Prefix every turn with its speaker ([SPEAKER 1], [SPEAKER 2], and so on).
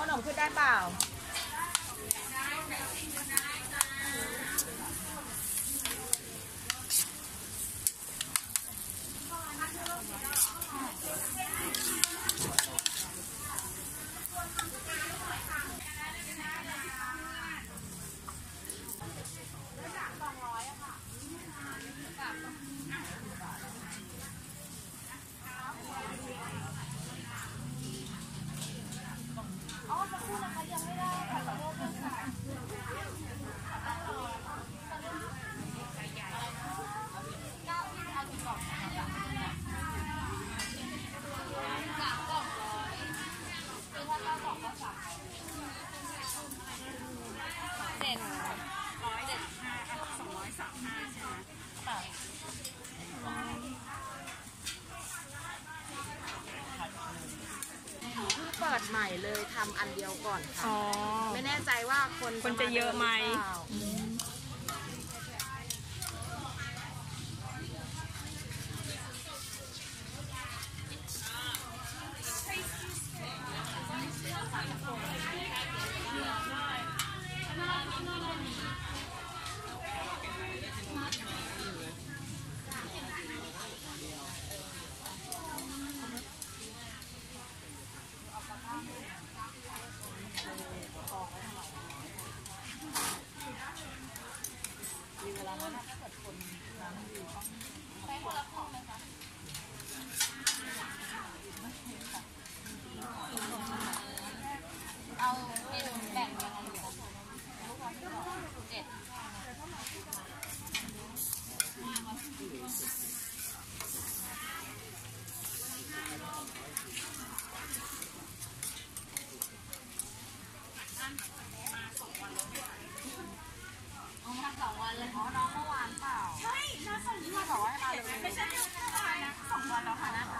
[SPEAKER 1] ขนมขึ้นได้เปล่า ปิดใหม่เลยทำอันเดียวก่อนค่ะ
[SPEAKER 2] ไม่แ
[SPEAKER 1] น่ใจว่าคนคนจะเยอะไหมอ แล้วข
[SPEAKER 3] ้เอไหมคะเอาเป็น สองวันเลยอ๋อ
[SPEAKER 1] น้องเมื่อวานเปล่า ใช่น้อ
[SPEAKER 2] ง
[SPEAKER 1] สองวันบอกว่าให้มาเลยไม่ใช่เมื่อวา
[SPEAKER 2] น
[SPEAKER 3] นะสอง
[SPEAKER 1] วันแล้วค่ะนะคะ